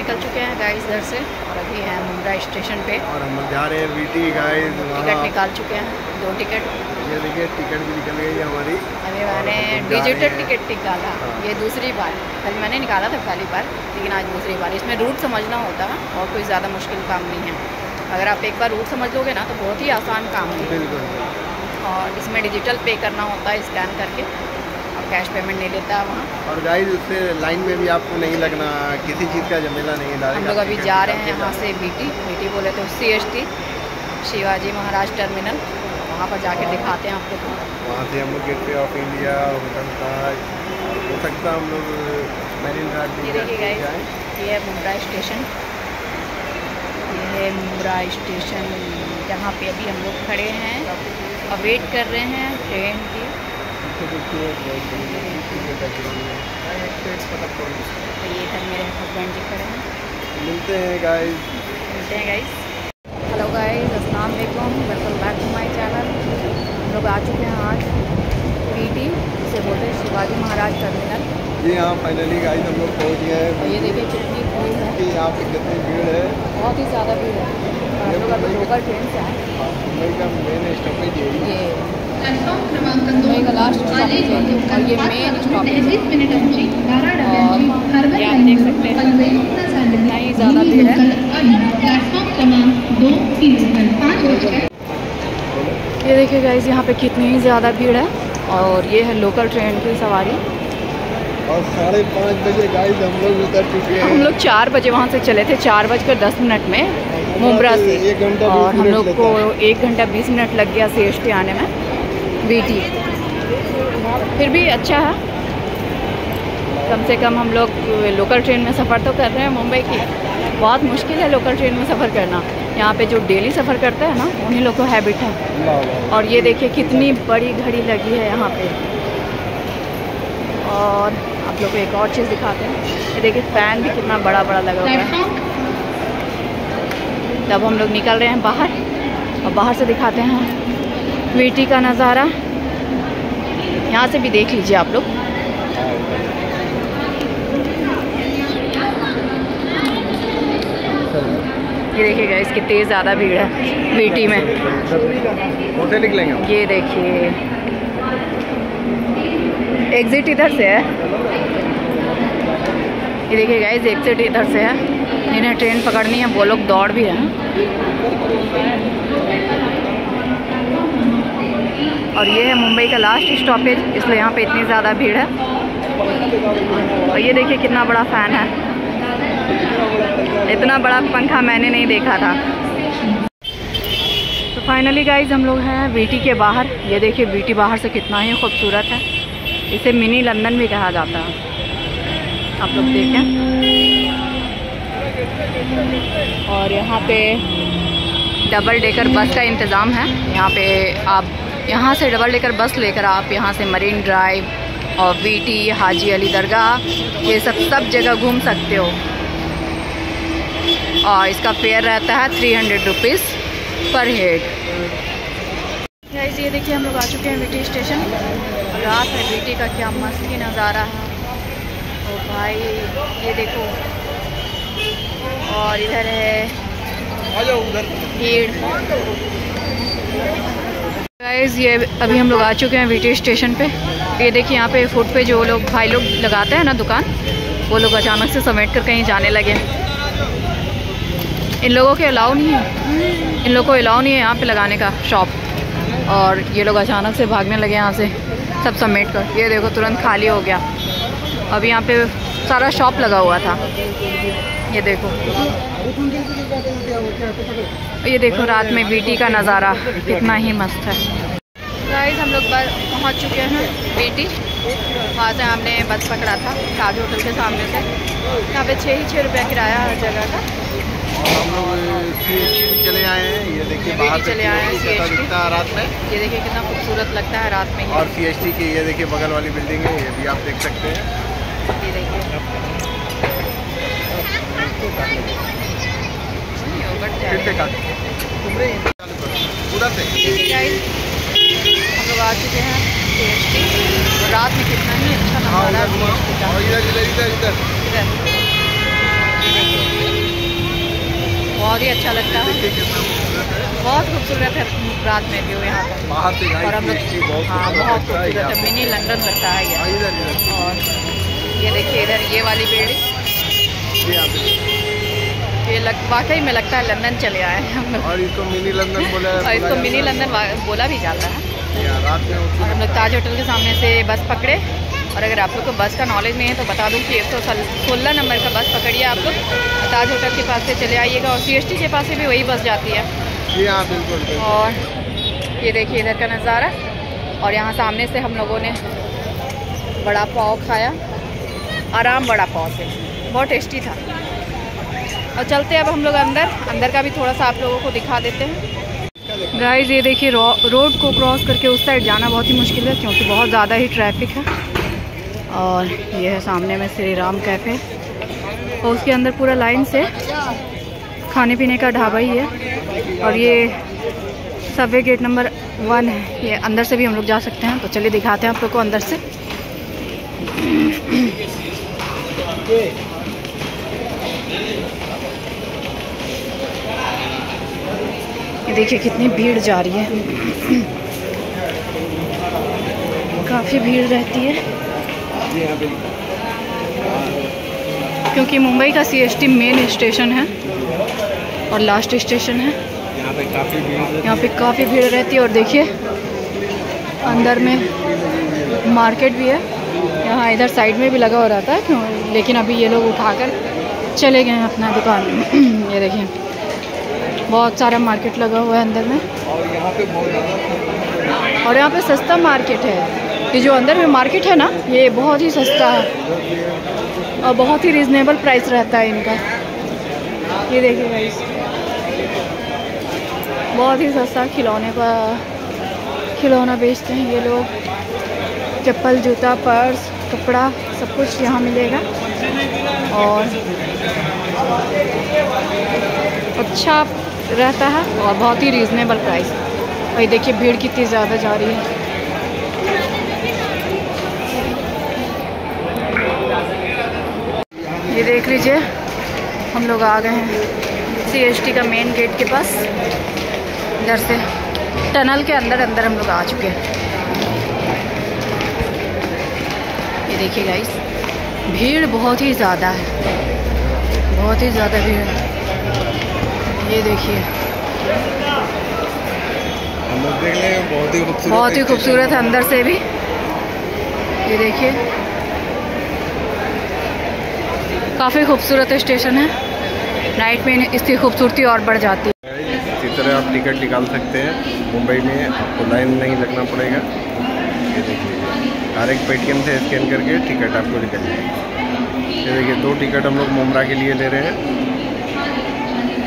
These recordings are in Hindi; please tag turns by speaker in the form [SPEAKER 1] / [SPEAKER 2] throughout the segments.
[SPEAKER 1] निकल चुके हैं गाइस घर से और अभी हैं मुंद्रा स्टेशन पे।
[SPEAKER 2] और हम जा रहे हैं वीटी गाइस
[SPEAKER 1] टिकट निकाल चुके हैं दो टिकट
[SPEAKER 2] ये देखिए टिकट भी निकल गई है हमारी।
[SPEAKER 1] अभी मैंने डिजिटल टिकट निकाला
[SPEAKER 2] हाँ।
[SPEAKER 1] ये दूसरी बार। कल मैंने निकाला था पहली बार लेकिन आज दूसरी बार। इसमें रूट समझना होता है और कोई ज़्यादा मुश्किल काम नहीं है। अगर आप एक बार रूट समझ लोगे ना तो बहुत ही आसान काम है।
[SPEAKER 2] बिल्कुल।
[SPEAKER 1] और इसमें डिजिटल पे करना होता है स्कैन करके। और कैश पेमेंट नहीं लेता है वहाँ।
[SPEAKER 2] और गाइस उससे लाइन में भी आपको नहीं लगना किसी चीज़ का झमेला नहीं है
[SPEAKER 1] हम लोग अभी जा रहे हैं यहाँ से बीटी बीटी बोले तो C S T Shivaji Maharaj terminal वहाँ पर जाके दिखाते हैं आप लोग को
[SPEAKER 2] जाओ। वहाँ से हम लोग gateway of India hotel Taj हो सकता हम लोग मैरिन घाट भी
[SPEAKER 1] ये देखिए गाइस ये है मुंद्रा स्टेशन ये है मुंद्रा स्टेशन जहाँ पे अभी हम लोग खड़े हैं। और वेट कर रहे हैं ट्रेन की। तो ये इधर मेरे हस्बैंड जी खड़े हैं
[SPEAKER 2] मिलते हैं गाइस
[SPEAKER 1] मिलते हैं गाइस हेलो गाइस अस्सलाम वालेकुम welcome back to my channel हम लोग आ चुके हैं आज पीटी जिसे बोलते हैं शिवाजी महाराज टर्मिनल
[SPEAKER 2] जी हाँ फाइनली गाइस हम लोग पहुँच गए हैं।
[SPEAKER 1] ये देखिए कितनी भीड़ है।
[SPEAKER 2] कि यहाँ पे कितनी भीड़ है।
[SPEAKER 1] बहुत ही ज़्यादा भीड़ है। हम लोग अभी लोकल ट्रेन से आए।
[SPEAKER 2] हाँ, मुंबई का मेन स्टॉपेज यही। है
[SPEAKER 1] ये।
[SPEAKER 3] प्लॅटफॉर्म क्रमांक
[SPEAKER 1] लास्ट ये, और मेन है आप देख सकते हैं। ही ज़्यादा भीड़ है।
[SPEAKER 3] लोकल क्रमांक तीन बजकर
[SPEAKER 1] ये देखिए गाइस यहाँ पे कितनी ही ज़्यादा भीड़ है और ये है लोकल ट्रेन की सवारी।
[SPEAKER 2] और साढ़े पाँच बजे गाइज़ हम लोग उतर चुके हैं।
[SPEAKER 1] हम लोग चार बजे वहाँ से चले थे चार बजकर दस मिनट में मुम्बरा से
[SPEAKER 2] एक घंटा
[SPEAKER 1] और हम लोग को एक घंटा बीस मिनट लग गया सी एस आने में। बीटी। फिर भी अच्छा है। कम से कम हम लोग लोकल ट्रेन में सफ़र तो कर रहे हैं मुंबई की। बहुत मुश्किल है लोकल ट्रेन में सफ़र करना। यहाँ पे जो डेली सफ़र करते हैं ना, उन्हीं लोग को हैबिट है। और ये देखिए कितनी बड़ी घड़ी लगी है यहाँ पे। और आप लोग को एक और चीज़ दिखाते हैं। ये देखिए फ़ैन भी कितना बड़ा बड़ा लगा हुआ है। तब हम लोग निकल रहे हैं बाहर। और बाहर से दिखाते हैं। वीटी का नज़ारा। यहाँ से भी देख लीजिए आप लोग। ये देखिएगा इसकी तेज़ ज़्यादा भीड़ है वीटी में। ये देखिए। एग्ज़िट इधर से है। ये देखिए गाइस एग्ज़िट इधर से है। जिन्हें ट्रेन पकड़नी है वो लोग दौड़ भी रहे हैं। और ये है मुंबई का लास्ट स्टॉपेज इसलिए यहाँ पे इतनी ज़्यादा भीड़ है। और ये देखिए कितना बड़ा फ़ैन है। इतना बड़ा पंखा मैंने नहीं देखा था। तो फाइनली गाइज़ हम लोग हैं वीटी के बाहर। ये देखिए वीटी बाहर से कितना ही खूबसूरत है। इसे मिनी लंदन भी कहा जाता है। आप लोग देखें। और यहाँ पे डबल डेकर बस का इंतज़ाम है। यहाँ पे आप यहाँ से डबल डेकर बस लेकर आप यहाँ से मरीन ड्राइव और वीटी हाजी अली दरगाह ये सब सब जगह घूम सकते हो। और इसका फेयर रहता है three hundred rupees per head guys ये देखिए हम लोग आ चुके हैं वीटी स्टेशन। और रात में वीटी का क्या मस्त ही नज़ारा है। ओ भाई ये देखो। और इधर है
[SPEAKER 2] आ जाओ उधर।
[SPEAKER 1] भीड़। गाइस ये अभी हम लोग आ चुके हैं वीटी स्टेशन पे। ये देखिए यहाँ पे फुट पे जो लोग, भाई लोग लगाते हैं ना दुकान, वो लोग अचानक से समेट कर कहीं जाने लगे इन लोगों के अलाउ नहीं है। इन लोगों को अलाउ नहीं है यहाँ पे लगाने का शॉप और ये लोग अचानक से भागने लगे यहाँ से, सब समेट कर। ये देखो, तुरंत खाली हो गया। अभी यहाँ पे सारा शॉप लगा हुआ था। ये देखो। ये देखो रात में बीटी का नज़ारा कितना ही मस्त है। गाइस हम लोग बस पहुँच चुके हैं बीटी। वहाँ से हमने बस पकड़ा था ताज होटल के सामने से। यहाँ पे छः ही छः रुपया किराया हर जगह का।
[SPEAKER 2] और हम लोग चले आए हैं। ये देखिए बाहर
[SPEAKER 1] चले आए हैं,
[SPEAKER 2] रात में।
[SPEAKER 1] ये देखिए कितना खूबसूरत लगता है रात में
[SPEAKER 2] और सी की ये देखिए बगल वाली बिल्डिंग है ये भी आप देख सकते हैं। उधर से
[SPEAKER 1] आ चुके हैं रात में कितना ही अच्छा नज़ारा बहुत ही अच्छा लगता है बहुत खूबसूरत है रात में व्यू यहाँ
[SPEAKER 2] से
[SPEAKER 1] और हम लोग हाँ बहुत खूबसूरत है मिनी लंदन लगता है ये और ये देखिए इधर ये वाली बिल्डिंग
[SPEAKER 2] हाँ बिल्कुल।
[SPEAKER 1] ये लग वाकई में लगता है लंदन चले आए हैं हम लोग।
[SPEAKER 2] और इसको मिनी लंदन बोला
[SPEAKER 1] और इसको मिनी लंदन बोला भी जाता है।
[SPEAKER 2] रात में
[SPEAKER 1] और हम लोग ताज होटल के सामने से बस पकड़े। और अगर आप लोग को बस का नॉलेज नहीं है तो बता दूँ कि एक सौ सोलह नंबर का बस पकड़िए आप लोग। ताज होटल के पास से चले आइएगा और सीएसटी के पास से भी वही बस जाती है।
[SPEAKER 2] जी हाँ बिल्कुल।
[SPEAKER 1] और ये देखिए इधर का नज़ारा। और यहाँ सामने से हम लोगों ने बड़ा पाव खाया। आराम बड़ा पाव से। बहुत टेस्टी था। और चलते हैं अब हम लोग अंदर। अंदर का भी थोड़ा सा आप लोगों को दिखा देते हैं। गाइस ये देखिए रो- रोड को क्रॉस करके उस साइड जाना बहुत ही मुश्किल है, क्योंकि बहुत ज़्यादा ही ट्रैफ़िक है। और ये है सामने में श्री राम कैफ़े और उसके अंदर पूरा लाइन से खाने पीने का ढाबा ही है। और ये सबवे गेट नंबर वन है। ये अंदर से भी हम लोग जा सकते हैं। तो चलिए दिखाते हैं आप लोग को अंदर से। ये देखिए कितनी भीड़ जा रही है। काफ़ी भीड़ रहती है। क्योंकि मुंबई का सीएसटी मेन स्टेशन है और लास्ट स्टेशन है।
[SPEAKER 2] यहाँ पे काफ़ी भीड़ रहती
[SPEAKER 1] है और देखिए, अंदर में मार्केट भी है। यहाँ इधर साइड में भी लगा हो रहा था क्यों? लेकिन अभी ये लोग उठाकर चले गए हैं अपना दुकान। ये देखिए। बहुत सारा मार्केट लगा हुआ है अंदर में।
[SPEAKER 2] और यहाँ पे बहुत
[SPEAKER 1] और यहाँ पे सस्ता मार्केट है। ये जो अंदर में मार्केट है ना, ये बहुत ही सस्ता है। और बहुत ही रिजनेबल प्राइस रहता है इनका। ये देखिए गाइस बहुत ही सस्ता खिलौने का खिलौना बेचते हैं ये लोग। चप्पल, जूता, पर्स, कपड़ा, सब कुछ यहाँ मिलेगा। और अच्छा रहता है और बहुत ही रीज़नेबल प्राइस ये देखिए, भीड़ कितनी ज़्यादा जा रही है। ये देख लीजिए, हम लोग आ गए हैं सीएसटी का मेन गेट के पास। इधर से टनल के अंदर अंदर हम लोग आ चुके हैं। ये देखिए गाइस भीड़ बहुत ही ज़्यादा है। बहुत ही ज़्यादा भीड़ है। ये देखिए।
[SPEAKER 2] बहुत ही खूबसूरत
[SPEAKER 1] बहुत ही खूबसूरत है अंदर से भी। ये देखिए। काफ़ी खूबसूरत स्टेशन है। नाइट में इसकी खूबसूरती और बढ़ जाती है।
[SPEAKER 2] इसी तरह आप टिकट निकाल सकते हैं। मुंबई में आपको लाइन नहीं लगना पड़ेगा। ये देखिए। हर एक पेटीएम से स्कैन करके टिकट आपको निकल जाएगी। ये देखिए दो टिकट हम लोग मुमरा के लिए ले रहे हैं।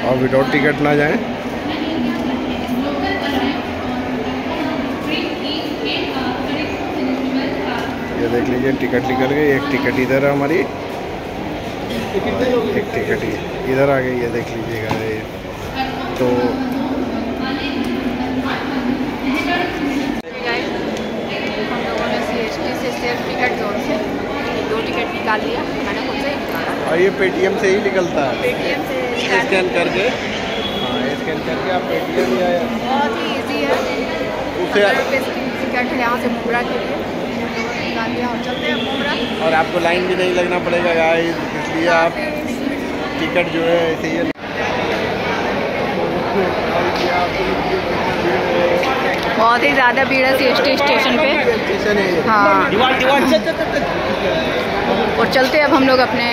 [SPEAKER 2] और विदाउट टिकट ना जाएँ। ये देख लीजिए टिकट निकल गई एक टिकट इधर है हमारी। एक टिकट इधर आ गई ये देख लीजिएगा ये। तो
[SPEAKER 1] दो टिकट निकाल लिया मैंने खुद से ही निकाला
[SPEAKER 2] और ये पेटीएम से ही निकलता है।
[SPEAKER 1] पेटीएम से
[SPEAKER 2] स्कैन करके। हाँ स्कैन करके आप पेटीएम या
[SPEAKER 1] बहुत ही ईजी है।
[SPEAKER 2] उसे
[SPEAKER 1] टिकट है यहाँ से मुमरा के लिए। चलते हैं मुमरा
[SPEAKER 2] और आपको लाइन भी नहीं लगना पड़ेगा गाइस इसलिए आप टिकट जो है ऐसे ही
[SPEAKER 1] बहुत ही ज़्यादा भीड़ है सीएसटी स्टेशन पे।
[SPEAKER 2] है।
[SPEAKER 1] हाँ। और चलते अब हम लोग अपने